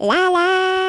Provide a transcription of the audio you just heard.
La la.